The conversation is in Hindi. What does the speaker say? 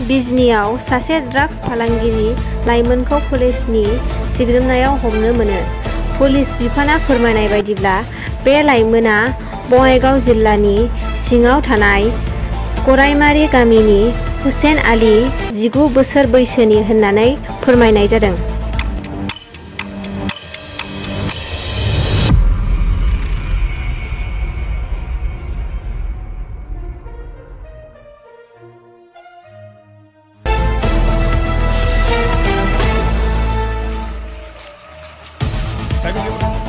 बिजनीआव सासे ड्राग्स फालांगिरि लाइमोनखौ पुलिसनि सिग्रोमनायाव हमनो मोनो। पुलिस बिफाना फोरमायनाय बायदिब्ला, बे लाइमोना बङाइगाव जिल्लानि सिङाव थानाय गराइमारि गामिनि हुसेन आली जिगु बोसोर बैसोनि होननानै फोरमायनाय जादों। Thank you.